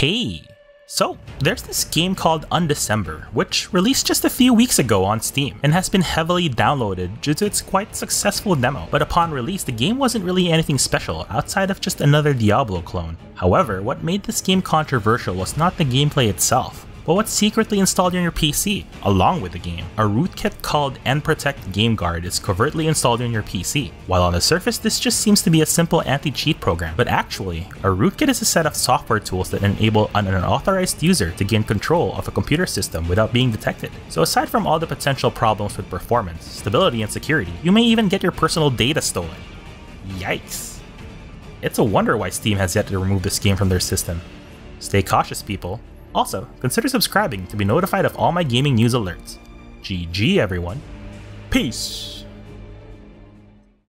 Hey! So, there's this game called Undecember, which released just a few weeks ago on Steam and has been heavily downloaded due to its quite successful demo. But upon release, the game wasn't really anything special outside of just another Diablo clone. However, what made this game controversial was not the gameplay itself, but what's secretly installed on your PC, along with the game. A rootkit called nprotect Game Guard is covertly installed on your PC. While on the surface this just seems to be a simple anti-cheat program, but actually, a rootkit is a set of software tools that enable an unauthorized user to gain control of a computer system without being detected. So aside from all the potential problems with performance, stability, and security, you may even get your personal data stolen. Yikes. It's a wonder why Steam has yet to remove this game from their system. Stay cautious, people. Also, consider subscribing to be notified of all my gaming news alerts. GG everyone. Peace!